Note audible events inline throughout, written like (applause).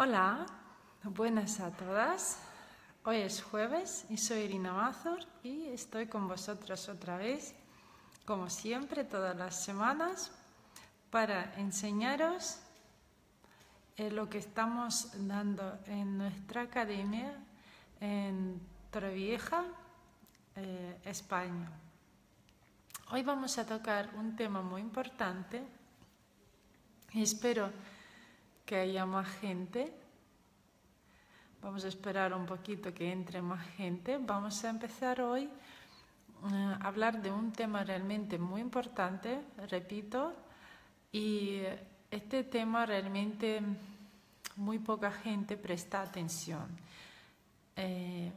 Hola, buenas a todas. Hoy es jueves y soy Irina Mazur y estoy con vosotras otra vez, como siempre, todas las semanas, para enseñaros eh, lo que estamos dando en nuestra academia en Torrevieja, eh, España. Hoy vamos a tocar un tema muy importante y espero que haya más gente. Vamos a esperar un poquito que entre más gente. Vamos a empezar hoy eh, a hablar de un tema realmente muy importante, repito, y este tema realmente muy poca gente presta atención, eh,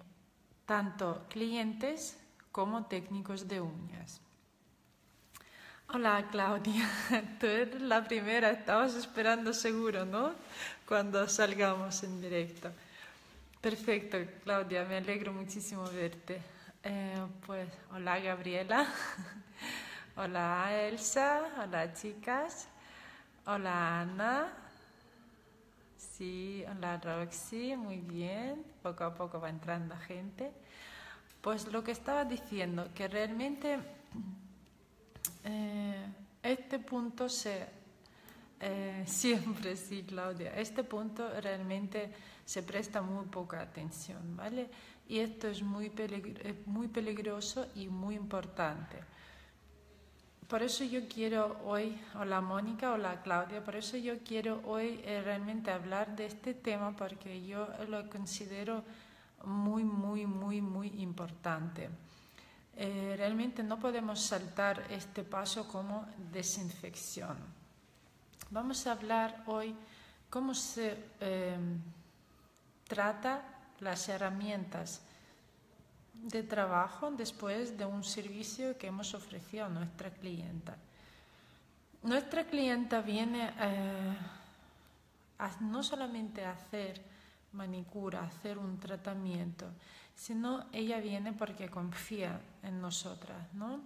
tanto clientes como técnicos de uñas. Hola Claudia, (laughs) tú eres la primera, estabas esperando seguro, ¿no? Cuando salgamos en directo. Perfecto, Claudia, me alegro muchísimo verte. Eh, pues hola Gabriela, (laughs) hola Elsa, hola chicas, hola Ana, sí, hola Roxy, muy bien, poco a poco va entrando gente. Pues lo que estaba diciendo, que realmente eh, este punto se, eh, (laughs) siempre sí, Claudia, este punto realmente se presta muy poca atención, ¿vale? Y esto es muy, muy peligroso y muy importante. Por eso yo quiero hoy, hola Mónica, hola Claudia, por eso yo quiero hoy eh, realmente hablar de este tema porque yo lo considero muy, muy, muy, muy importante. Eh, realmente no podemos saltar este paso como desinfección. Vamos a hablar hoy cómo se em, trata las herramientas de trabajo después de un servicio que hemos ofrecido a nuestra clienta. Nuestra clienta viene eh, no solamente a hacer manicura, a hacer un tratamiento, sino ella viene porque confía en nosotras, ¿no?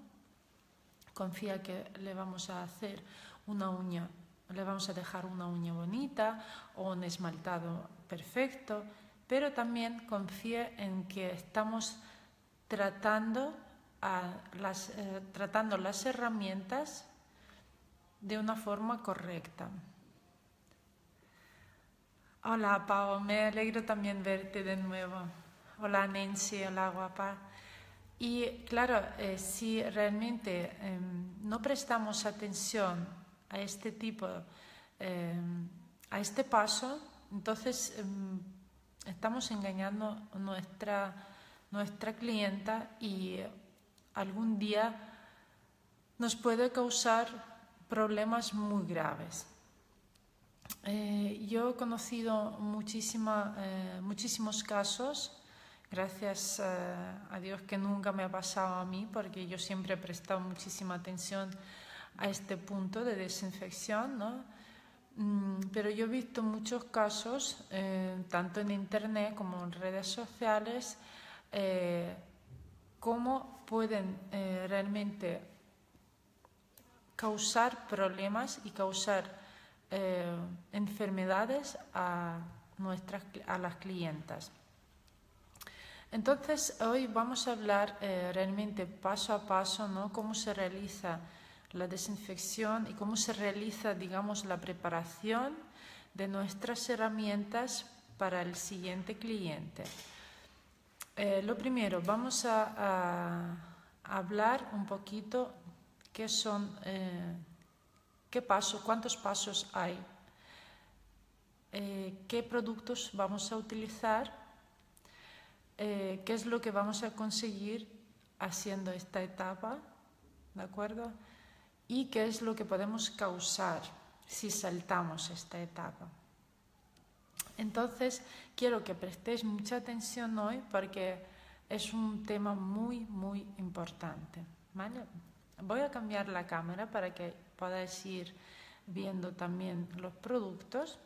Confía que le vamos a hacer una uña, le vamos a dejar una uña bonita o un esmaltado perfecto, pero también confía en que estamos tratando, las, eh, tratando las herramientas de una forma correcta. Hola Pau, me alegro también verte de nuevo. Hola Nancy, hola guapa. Y claro, eh, si realmente em, no prestamos atención a este tipo, em, a este paso, entonces em, estamos engañando a nuestra, nuestra clienta y algún día nos puede causar problemas muy graves. Eh, yo he conocido muchísima, eh, muchísimos casos Gracias eh, a Dios que nunca me ha pasado a mí porque yo siempre he prestado muchísima atención a este punto de desinfección, ¿no? Mm, pero yo he visto muchos casos, eh, tanto en Internet como en redes sociales, eh, cómo pueden realmente causar problemas y causar enfermedades a, nuestras, a las clientas. Entonces, hoy vamos a hablar eh, realmente paso a paso, ¿no? Cómo se realiza la desinfección y cómo se realiza, digamos, la preparación de nuestras herramientas para el siguiente cliente. Eh, lo primero, vamos a, hablar un poquito qué son, eh, qué pasos, cuántos pasos hay, qué productos vamos a utilizar eh, qué es lo que vamos a conseguir haciendo esta etapa, ¿de acuerdo? Y qué es lo que podemos causar si saltamos esta etapa. Entonces, quiero que prestéis mucha atención hoy porque es un tema muy, muy importante. ¿vale? Voy a cambiar la cámara para que podáis ir viendo también los productos,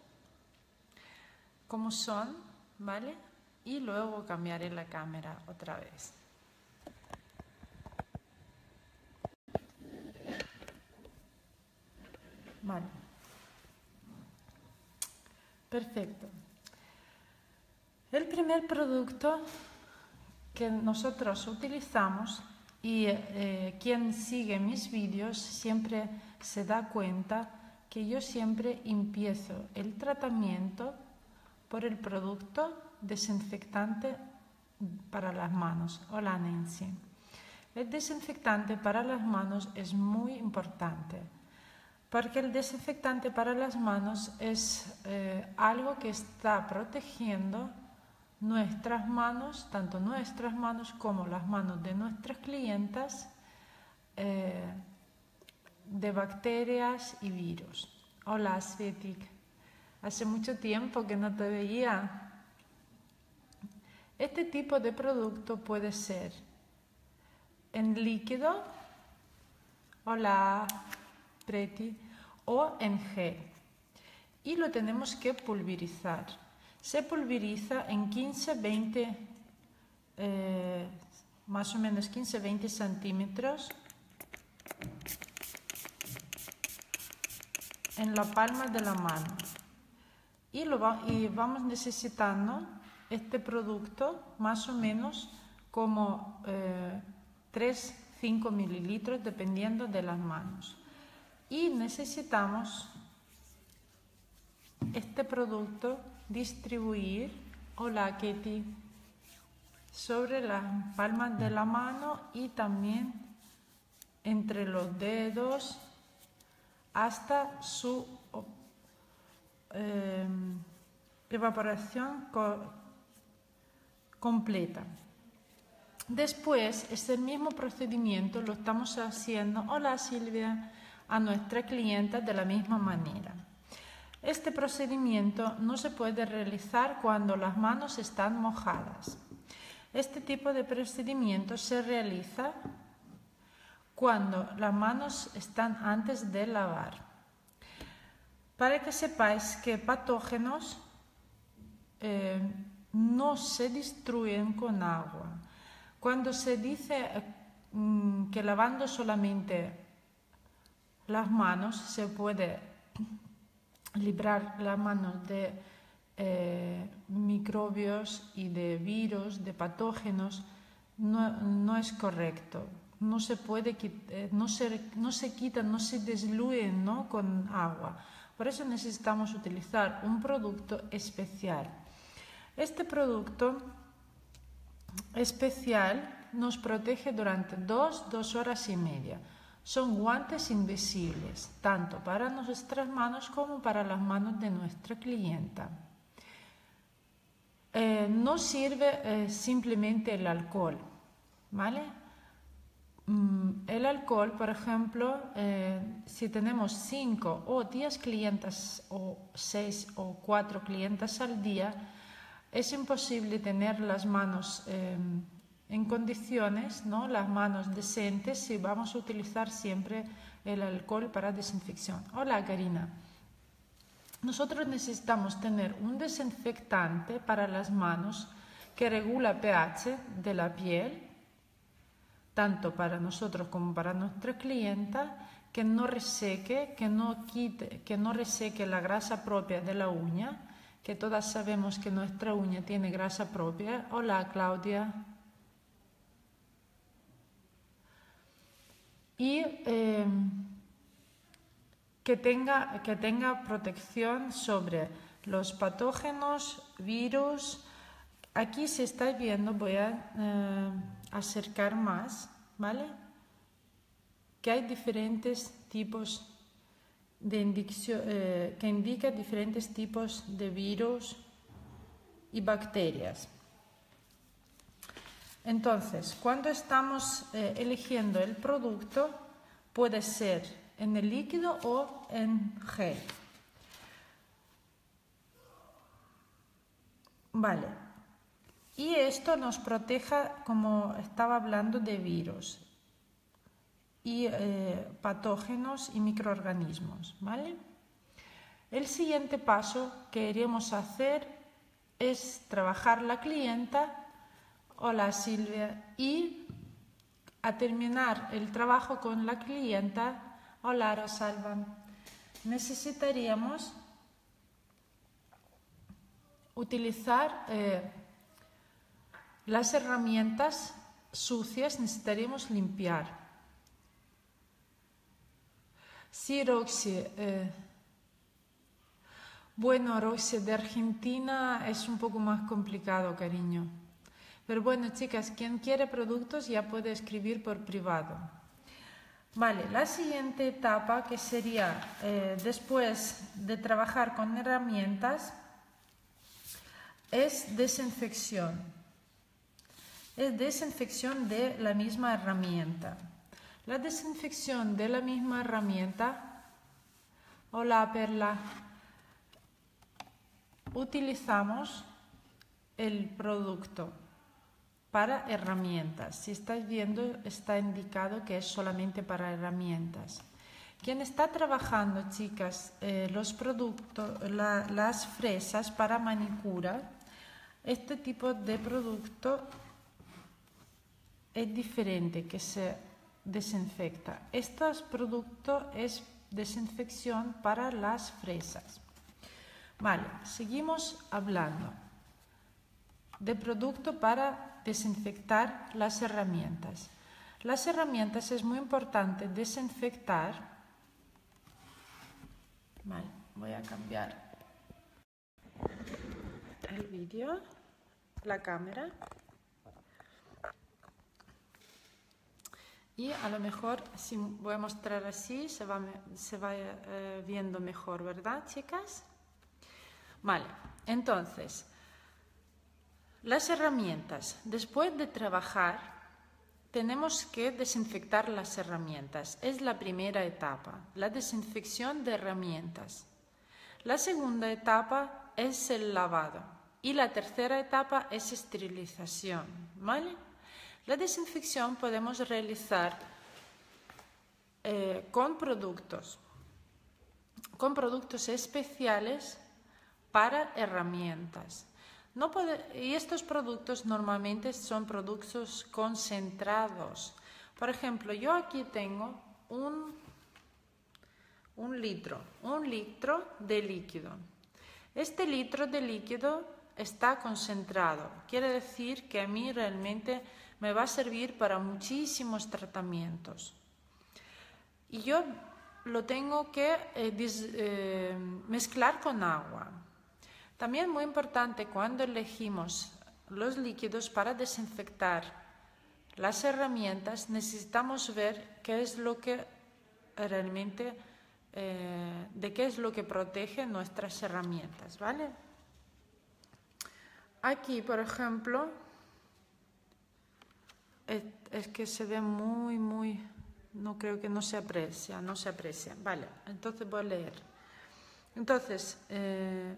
cómo son, ¿vale? Y luego cambiaré la cámara otra vez. Perfecto. El primer producto que nosotros utilizamos y eh, quien sigue mis vídeos siempre se da cuenta que yo siempre empiezo el tratamiento por el producto desinfectante para las manos o la Nancy. El desinfectante para las manos es muy importante porque el desinfectante para las manos es eh, algo que está protegiendo nuestras manos, tanto nuestras manos como las manos de nuestras clientas, eh, de bacterias y virus. Hola, Svetik. Hace mucho tiempo que no te veía. Este tipo de producto puede ser en líquido, hola, Preti, o en gel. Y lo tenemos que pulverizar. Se pulveriza en 15-20, eh, más o menos 15-20 centímetros en la palma de la mano. Y, lo y vamos necesitando este producto más o menos como 3-5 eh, mililitros dependiendo de las manos. Y necesitamos este producto distribuir, hola Ketty, sobre las palmas de la mano y también entre los dedos hasta su em, evaporación completa. Después, este mismo procedimiento lo estamos haciendo, hola Silvia, a nuestra clienta de la misma manera. Este procedimiento no se puede realizar cuando las manos están mojadas. Este tipo de procedimiento se realiza cuando las manos están antes de lavar. Para que sepáis que patógenos eh, no se destruyen con agua. Cuando se dice mm, que lavando solamente las manos se puede librar las manos de eh, microbios y de virus, de patógenos, no es correcto no se puede eh, no se, no se quitan, no se desluyen ¿no? con agua. Por eso necesitamos utilizar un producto especial. Este producto especial nos protege durante dos, dos horas y media. Son guantes invisibles, tanto para nuestras manos como para las manos de nuestra clienta. Eh, no sirve eh, simplemente el alcohol, ¿vale? Mm, el alcohol, por ejemplo, eh, si tenemos cinco o diez clientes o seis o cuatro clientes al día, es imposible tener las manos em, en condiciones, ¿no? las manos decentes, si vamos a utilizar siempre el alcohol para desinfección. Hola, Karina. Nosotros necesitamos tener un desinfectante para las manos que regula pH de la piel tanto para nosotros como para nuestra clienta, que no reseque, que no quite, que no reseque la grasa propia de la uña, que todas sabemos que nuestra uña tiene grasa propia. Hola Claudia. Y em, que, tenga, que tenga protección sobre los patógenos, virus. Aquí se está viendo, voy a... Em, acercar más, ¿vale? Que hay diferentes tipos eh, que indica diferentes tipos de virus y bacterias. Entonces, cuando estamos eh, eligiendo el producto, puede ser en el líquido o en gel. Vale, y esto nos proteja, como estaba hablando, de virus y eh, patógenos y microorganismos. ¿vale? El siguiente paso que iremos hacer es trabajar la clienta, hola Silvia, y a terminar el trabajo con la clienta, hola Rosalba, necesitaríamos utilizar eh, las herramientas sucias, necesitaríamos limpiar. Sí, Roxy. Eh, bueno, Roxy, de Argentina es un poco más complicado, cariño. Pero bueno, chicas, quien quiere productos ya puede escribir por privado. Vale, la siguiente etapa que sería eh, después de trabajar con herramientas es desinfección. Es desinfección de la misma herramienta. La desinfección de la misma herramienta, hola Perla, utilizamos el producto para herramientas. Si estáis viendo, está indicado que es solamente para herramientas. Quien está trabajando, chicas, eh, los productos, las fresas para manicura, este tipo de producto es diferente que se desinfecta. Este producto es desinfección para las fresas. Vale, seguimos hablando de producto para desinfectar las herramientas. Las herramientas es muy importante desinfectar. Vale, voy a cambiar el vídeo, la cámara. Y a lo mejor, si voy a mostrar así, se va, se va eh, viendo mejor, ¿verdad, chicas? Vale, entonces, las herramientas. Después de trabajar, tenemos que desinfectar las herramientas. Es la primera etapa, la desinfección de herramientas. La segunda etapa es el lavado y la tercera etapa es esterilización. ¿vale? La desinfección podemos realizar eh, con productos, con productos especiales para herramientas y estos productos normalmente son productos concentrados. Por ejemplo, yo aquí tengo un, un litro, un litro de líquido. Este litro de líquido está concentrado. Quiere decir que a mí realmente me va a servir para muchísimos tratamientos. Y yo lo tengo que eh, eh, mezclar con agua. También muy importante cuando elegimos los líquidos para desinfectar las herramientas, necesitamos ver qué es lo que realmente, eh, de qué es lo que protege nuestras herramientas, ¿vale? Aquí, por ejemplo, es, que se ve muy, muy, no creo que no se aprecia, no se aprecia. Vale, entonces voy a leer. Entonces, eh,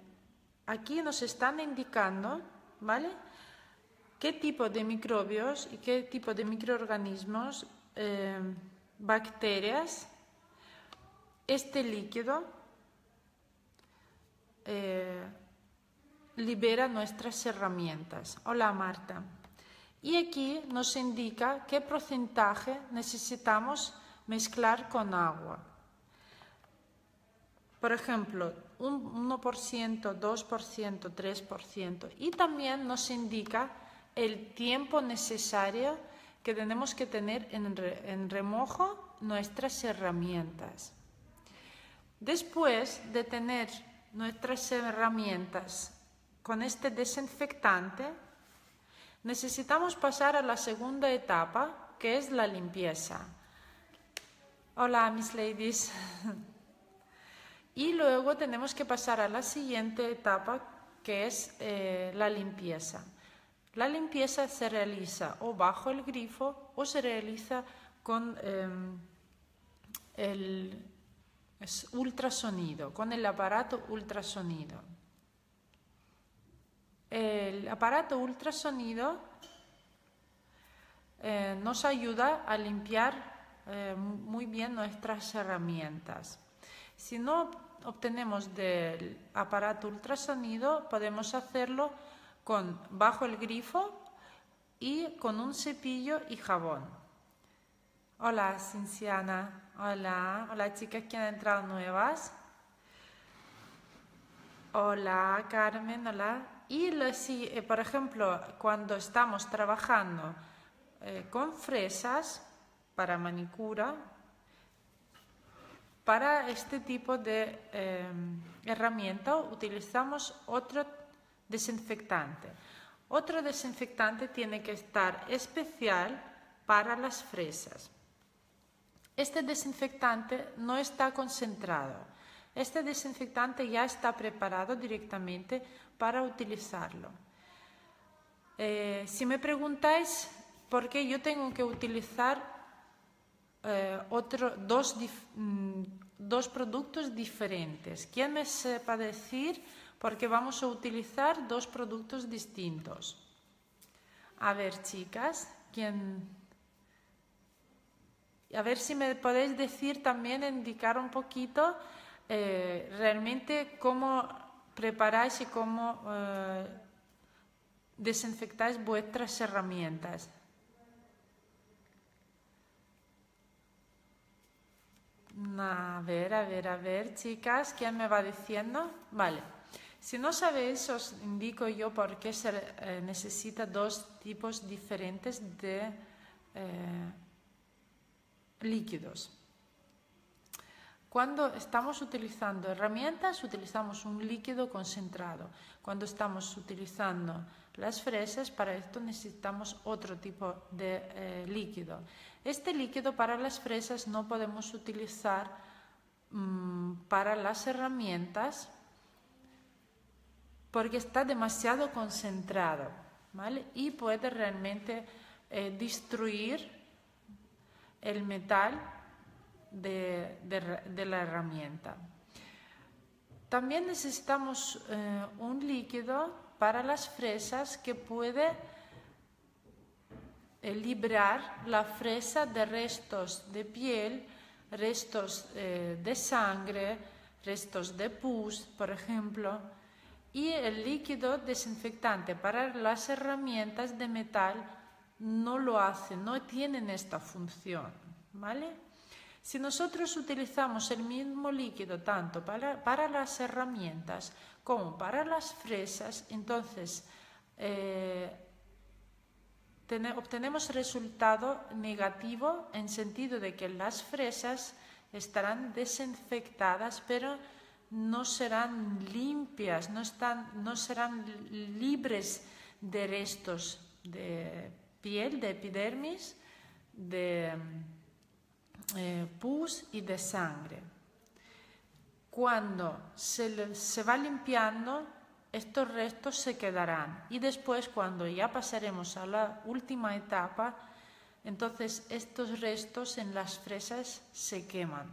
Aquí nos están indicando, ¿vale? ¿Qué tipo de microbios y qué tipo de microorganismos, eh, bacterias, este líquido eh, libera nuestras herramientas. Hola Marta. Y aquí nos indica qué porcentaje necesitamos mezclar con agua. Por ejemplo, un 1%, 2%, 3%. Y también nos indica el tiempo necesario que tenemos que tener en, remojo nuestras herramientas. Después de tener nuestras herramientas con este desinfectante, necesitamos pasar a la segunda etapa, que es la limpieza. Hola, mis ladies. Y luego tenemos que pasar a la siguiente etapa, que es eh, la limpieza. La limpieza se realiza o bajo el grifo o se realiza con em, el ultrasonido, con el aparato ultrasonido. El aparato ultrasonido eh, nos ayuda a limpiar eh, muy bien nuestras herramientas. Si no obtenemos del aparato ultrasonido, podemos hacerlo con bajo el grifo y con un cepillo y jabón. Hola, Cinciana. Hola, hola chicas que han entrado nuevas. Hola, Carmen, hola. Y, si, eh, por ejemplo, cuando estamos trabajando eh, con fresas para manicura, para este tipo de herramienta utilizamos otro desinfectante. Otro desinfectante tiene que estar especial para las fresas. Este desinfectante no está concentrado. Este desinfectante ya está preparado directamente para utilizarlo. Eh, si me preguntáis por qué yo tengo que utilizar eh, dos, mm, dos productos diferentes, ¿quién me sepa decir por qué vamos a utilizar dos productos distintos? A ver, chicas, ¿quién a ver si me podéis decir también, indicar un poquito eh, realmente cómo preparáis y cómo eh, desinfectáis vuestras herramientas. A ver, a ver, a ver, chicas, ¿quién me va diciendo? Vale. Si no sabéis, os indico yo por qué se eh, necesita dos tipos diferentes de líquidos. Cuando estamos utilizando herramientas, utilizamos un líquido concentrado. Cuando estamos utilizando las fresas, para esto necesitamos otro tipo de eh, líquido. Este líquido para las fresas no podemos utilizar mm, para las herramientas porque está demasiado concentrado y puede realmente eh, destruir el metal de, la herramienta. También necesitamos eh, un líquido para las fresas que puede eh, librar la fresa de restos de piel, restos eh, de sangre, restos de pus, por ejemplo, y el líquido desinfectante para las herramientas de metal no lo hacen, no tienen esta función. ¿vale? Si nosotros utilizamos el mismo líquido tanto para, las herramientas como para las fresas, entonces eh, obtenemos resultado negativo en sentido de que las fresas estarán desinfectadas, pero no serán limpias, no, están, no serán libres de restos de piel, de epidermis, de eh, pus y de sangre. Cuando se, se va limpiando, estos restos se quedarán y después cuando ya pasaremos a la última etapa, entonces estos restos en las fresas se queman.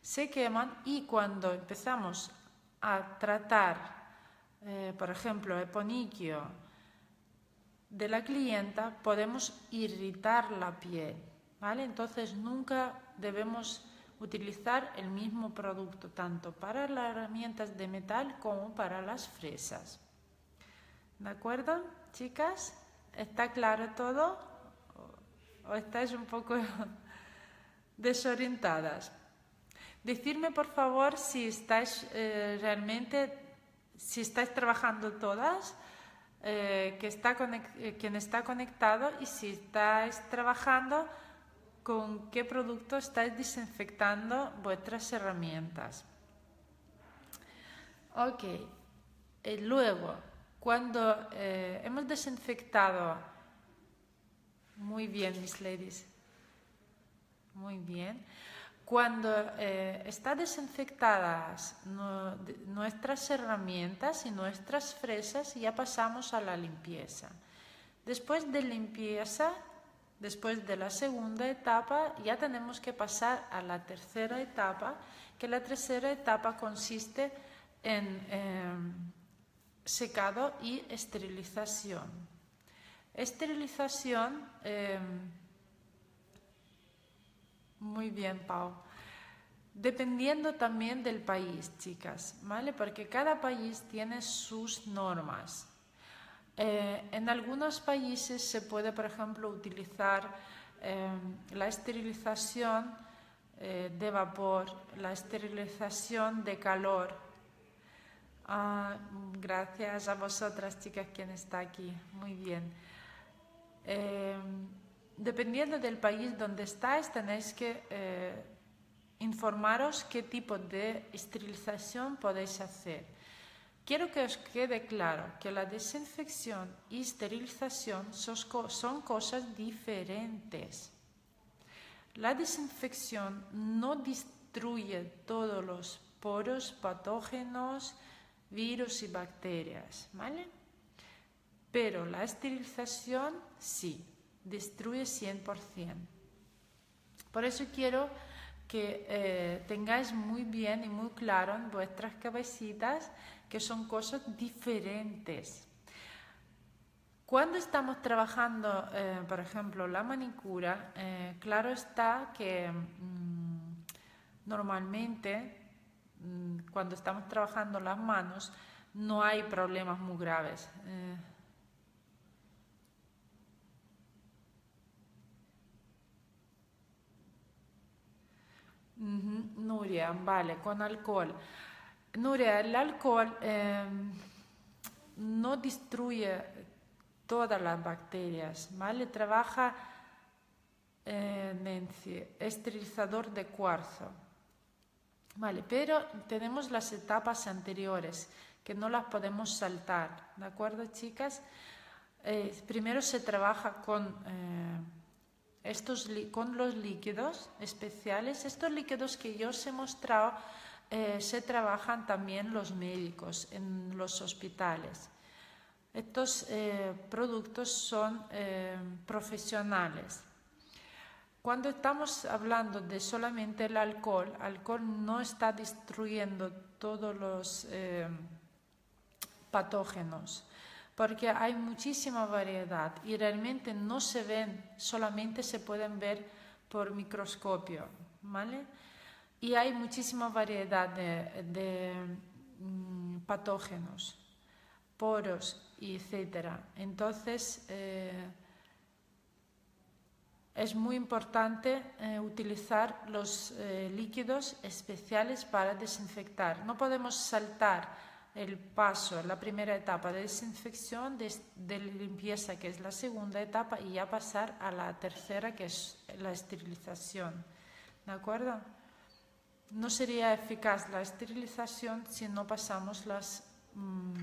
Se queman y cuando empezamos a tratar, eh, por ejemplo, eponiquio, de la clienta podemos irritar la piel, Entonces nunca debemos utilizar el mismo producto tanto para las herramientas de metal como para las fresas. ¿De acuerdo, chicas? ¿Está claro todo? ¿O estáis un poco (laughs) desorientadas? Decidme por favor si estáis eh, realmente, si estáis trabajando todas eh, eh, quien está conectado y si estáis trabajando con qué producto estáis desinfectando vuestras herramientas. Ok, eh, luego, cuando hemos desinfectado, muy bien, mis ladies, muy bien, cuando eh, están desinfectadas nuestras herramientas y nuestras fresas, ya pasamos a la limpieza. Después de limpieza, después de la segunda etapa, ya tenemos que pasar a la tercera etapa, que la tercera etapa consiste en em, secado y esterilización. Esterilización em, muy bien, Pau. Dependiendo también del país, chicas, ¿vale? Porque cada país tiene sus normas. Eh, en algunos países se puede, por ejemplo, utilizar eh, la esterilización eh, de vapor, la esterilización de calor. Ah, Gracias a vosotras, chicas, quien está aquí. Muy bien. Dependiendo del país donde estáis, tenéis que informaros qué tipo de esterilización podéis hacer. Quiero que os quede claro que la desinfección y esterilización son cosas diferentes. La desinfección no destruye todos los poros patógenos, virus y bacterias, ¿vale? Pero la esterilización sí, destruye 100%. Por eso quiero que eh, tengáis muy bien y muy claro en vuestras cabecitas que son cosas diferentes. Cuando estamos trabajando, eh, por ejemplo, la manicura, eh, claro está que mm, normalmente mm, cuando estamos trabajando las manos no hay problemas muy graves. Nuria, vale, con alcohol. Nuria, el alcohol em, no destruye todas las bacterias, ¿vale? Trabaja, eh, Nancy, esterilizador de cuarzo. Vale, pero tenemos las etapas anteriores que no las podemos saltar, ¿de acuerdo, chicas? Eh, primero se trabaja con... Eh, estos, con los líquidos especiales, estos líquidos que yo os he mostrado, eh, se trabajan también los médicos en los hospitales. Estos eh, productos son eh, profesionales. Cuando estamos hablando de solamente el alcohol, alcohol no está destruyendo todos los patógenos porque hay muchísima variedad y realmente no se ven, solamente se pueden ver por microscopio, ¿vale? Y hay muchísima variedad de, mm, patógenos, poros, etc. Entonces, eh, es muy importante eh, utilizar los eh, líquidos especiales para desinfectar. No podemos saltar el paso, la primera etapa de desinfección, de, limpieza, que es la segunda etapa, y ya pasar a la tercera, que es la esterilización. ¿De acuerdo? No sería eficaz la esterilización si no pasamos las, mm,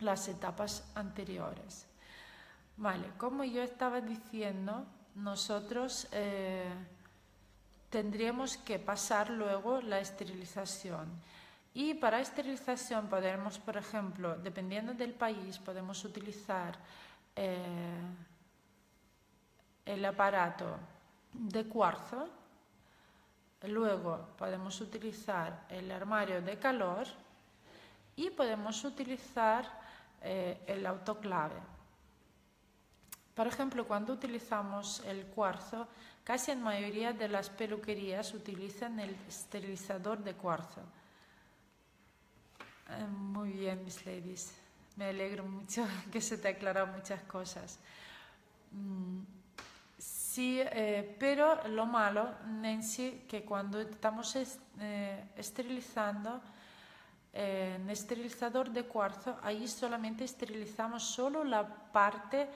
las etapas anteriores. Vale, como yo estaba diciendo, nosotros eh, tendríamos que pasar luego la esterilización. Y para esterilización podemos, por ejemplo, dependiendo del país, podemos utilizar eh, el aparato de cuarzo, luego podemos utilizar el armario de calor y podemos utilizar eh, el autoclave. Por ejemplo, cuando utilizamos el cuarzo, casi en mayoría de las peluquerías utilizan el esterilizador de cuarzo. Eh, muy bien, mis ladies. Me alegro mucho (laughs) que se te aclararon muchas cosas. Mm, sí, eh, pero lo malo, Nancy, que cuando estamos eh, esterilizando, en esterilizador de cuarzo, ahí solamente esterilizamos solo la parte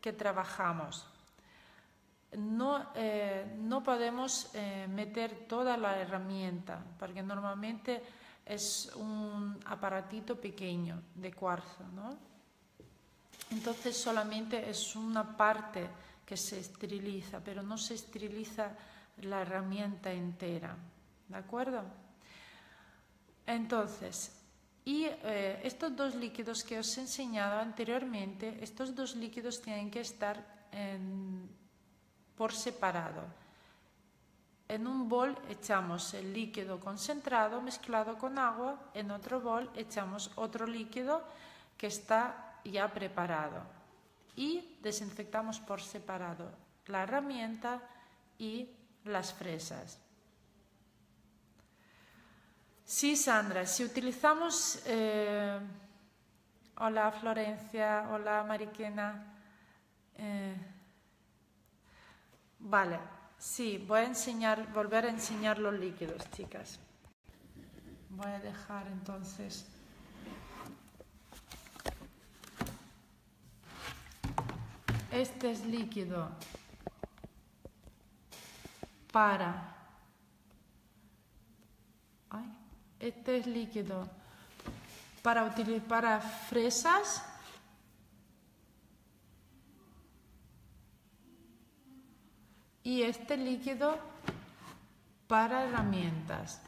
que trabajamos. No, no podemos meter toda la herramienta, porque normalmente es un aparatito pequeño de cuarzo, ¿no? Entonces solamente es una parte que se esteriliza, pero no se esteriliza la herramienta entera, ¿de acuerdo? Entonces, y eh, estos dos líquidos que os he enseñado anteriormente, estos dos líquidos tienen que estar por separado. En un bol echamos el líquido concentrado mezclado con agua, en otro bol echamos otro líquido que está ya preparado y desinfectamos por separado la herramienta y las fresas. Sí, Sandra, si utilizamos... Eh, hola Florencia, hola Mariquena. Eh, vale, Sí, voy a enseñar, volver a enseñar los líquidos, chicas. Voy a dejar entonces este es líquido para... este es líquido para, utilizar, para fresas y este líquido para herramientas.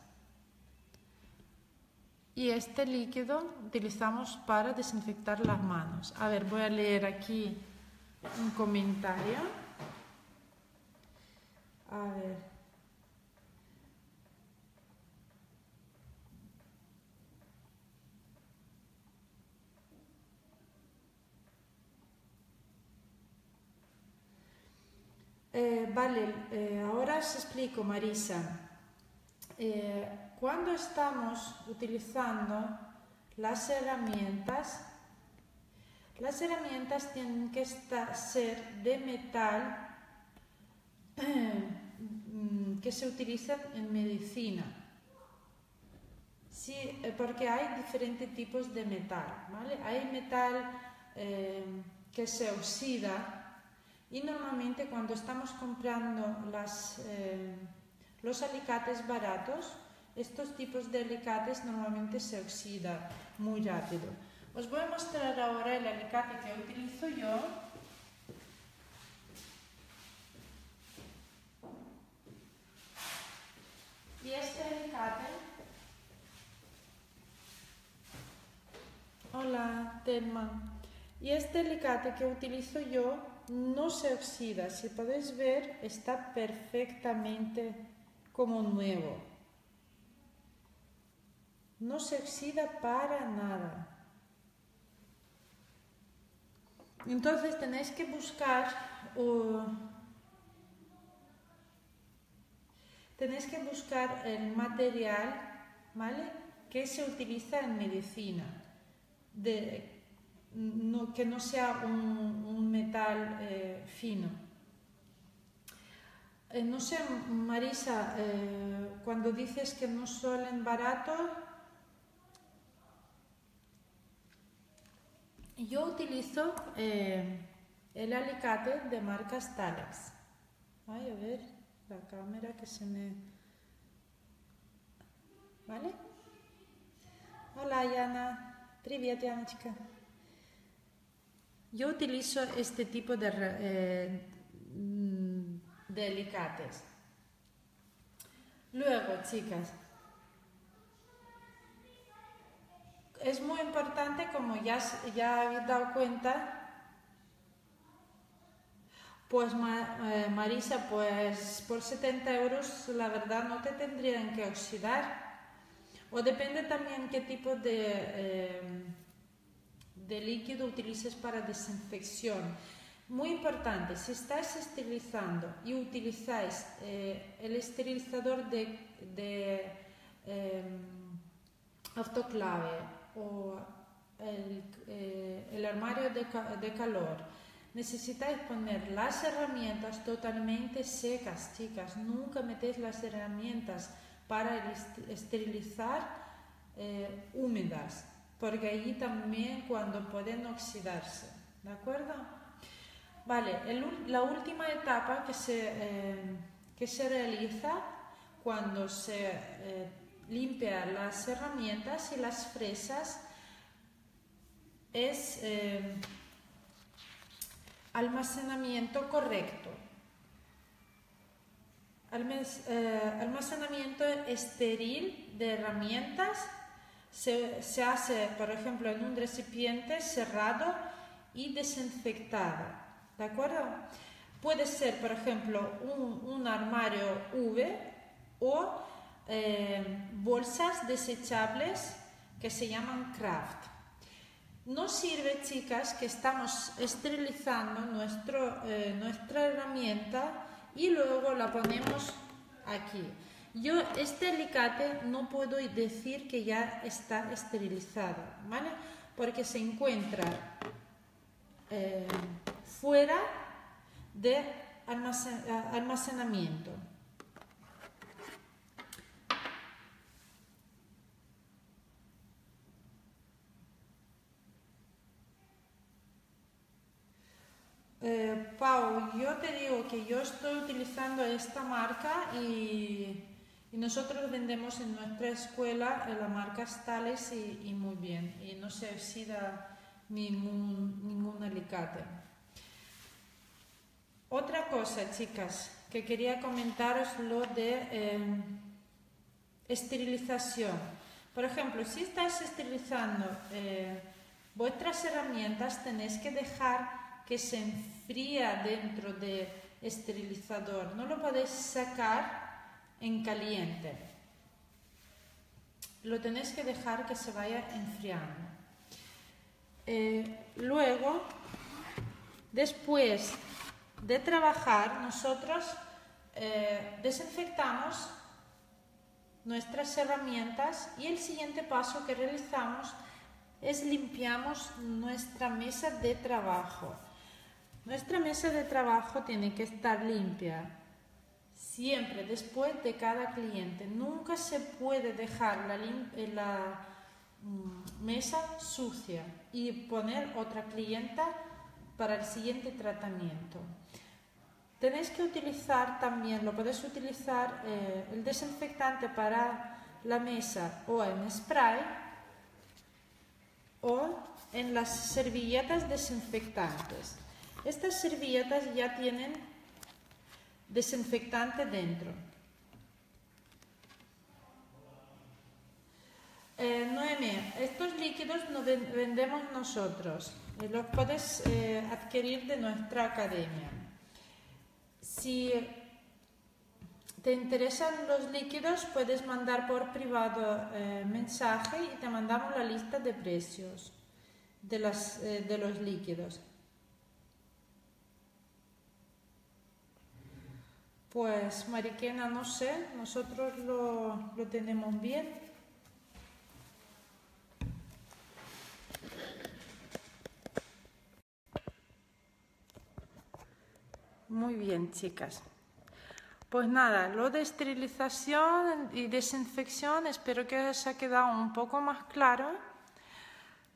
Y este líquido utilizamos para desinfectar las manos. A ver, voy a leer aquí un comentario. A ver. Eh, vale, eh, ahora os explico, Marisa. Eh, cuando estamos utilizando las herramientas, las herramientas tienen que estar, ser de metal que se utilizan en medicina. Sí, porque hay diferentes tipos de metal. ¿vale? Hay metal que se oxida y normalmente cuando estamos comprando eh, los alicates baratos, estos tipos de alicates normalmente se oxidan muy rápido. Os voy a mostrar ahora el alicate que utilizo yo. Y este alicate... Hola, Telma. Y este alicate que utilizo yo no se oxida. Si podéis ver, está perfectamente como nuevo. No se oxida para nada. Entonces tenéis que buscar tenéis que buscar el material ¿vale? que se utiliza en medicina. Que no sea un, metal eh, fino. Eh, no sé, Marisa, eh, cuando dices que no suelen barato, yo utilizo el alicate de marca Stalex. Ay, a ver, la cámara que se me... ¿Vale? Hola, Yana. Привет, Яночка. Yo utilizo este tipo de, eh, de alicates. Luego, chicas, es muy importante, como ya, ya habéis dado cuenta, pues eh, Marisa, pues por 70 euros la verdad no te tendrían que oxidar. O depende también qué tipo de... Eh, de líquido utilices para desinfección. Muy importante, si estáis esterilizando y utilizáis eh, el esterilizador de, em, autoclave o el, eh, armario de, calor, necesitáis poner las herramientas totalmente secas, chicas. Nunca metéis las herramientas para esterilizar eh, húmedas porque allí también cuando pueden oxidarse, ¿de acuerdo? Vale, la última etapa que se, eh, que se realiza cuando se eh, limpian las herramientas y las fresas es eh, almacenamiento correcto. almacenamiento estéril de herramientas se, hace, por ejemplo, en un recipiente cerrado y desinfectado. ¿De acuerdo? Puede ser, por ejemplo, un, armario V o eh, bolsas desechables que se llaman craft. No sirve, chicas, que estamos esterilizando nuestro, eh, nuestra herramienta y luego la ponemos aquí. Yo este alicate no puedo decir que ya está esterilizado, ¿vale? Porque se encuentra eh, fuera de almacenamiento. Eh, Eh, Pau, yo te digo que yo estoy utilizando esta marca y, nosotros vendemos en nuestra escuela la marca Stales y, muy bien, y no se oxida ningún, ningún alicate. Otra cosa, chicas, que quería comentaros lo de eh, esterilización. Por ejemplo, si estáis esterilizando eh, vuestras herramientas, tenéis que dejar que se enfría dentro del esterilizador. No lo podéis sacar en caliente. Lo tenéis que dejar que se vaya enfriando. Eh, luego, después de trabajar, nosotros eh, desinfectamos nuestras herramientas y el siguiente paso que realizamos es limpiamos nuestra mesa de trabajo. Nuestra mesa de trabajo tiene que estar limpia siempre después de cada cliente. Nunca se puede dejar la, la mm, mesa sucia y poner otra clienta para el siguiente tratamiento. Tenéis que utilizar también, lo podéis utilizar eh, el desinfectante para la mesa o en spray o en las servilletas desinfectantes. Estas servilletas ya tienen desinfectante dentro. Eh, Noemi, estos líquidos no vendemos nosotros, eh, los puedes eh, adquirir de nuestra academia. Si te interesan los líquidos, puedes mandar por privado eh, mensaje y te mandamos la lista de precios de los líquidos. Pues Mariquena, no sé, nosotros lo, tenemos bien. Muy bien, chicas. Pues nada, lo de esterilización y desinfección espero que os haya quedado un poco más claro.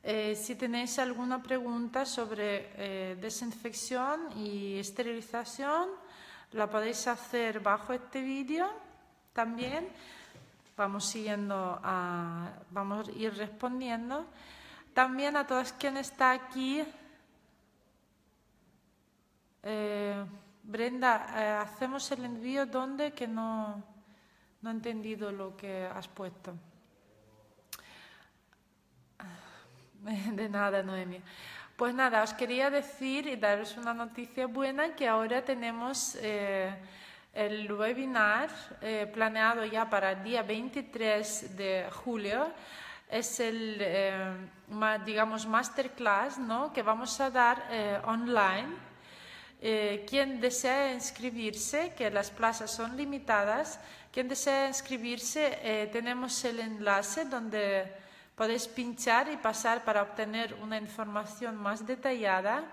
Eh, si tenéis alguna pregunta sobre eh, desinfección y esterilización, la podéis hacer bajo este vídeo también. Vamos siguiendo, vamos a ir respondiendo. También a todos quienes está aquí. Eh, Brenda, eh, hacemos el envío donde que no, no he entendido lo que has puesto. (laughs) De nada, Noemia. Pues nada, os quería decir y daros una noticia buena que ahora tenemos eh, el webinar eh, planeado ya para el día 23 de julio. Es el, eh, digamos, masterclass ¿no? que vamos a dar online. quien desea inscribirse, que las plazas son limitadas, quien desea inscribirse, tenemos el enlace donde Podéis pinchar y pasar para obtener una información más detallada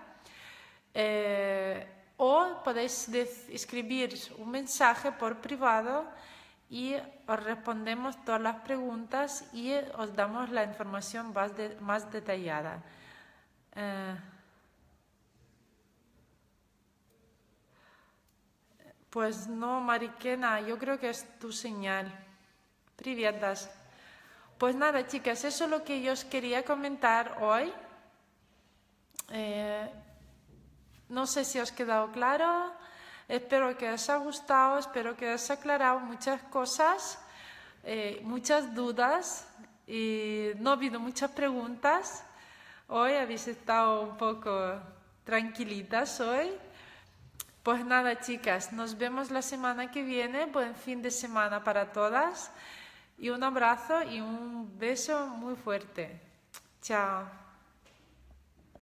eh, o podéis escribir un mensaje por privado y os respondemos todas las preguntas y os damos la información más, detallada. Eh, pues no, Mariquena, yo creo que es tu señal. Привет, pues nada, chicas, eso es lo que yo os quería comentar hoy. Eh, no sé si os ha quedado claro. Espero que os haya gustado, espero que os haya aclarado muchas cosas, eh, muchas dudas y no ha habido muchas preguntas. Hoy habéis estado un poco tranquilitas hoy. Pues nada, chicas, nos vemos la semana que viene. Buen fin de semana para todas. Y un abrazo y un beso muy fuerte. Chao.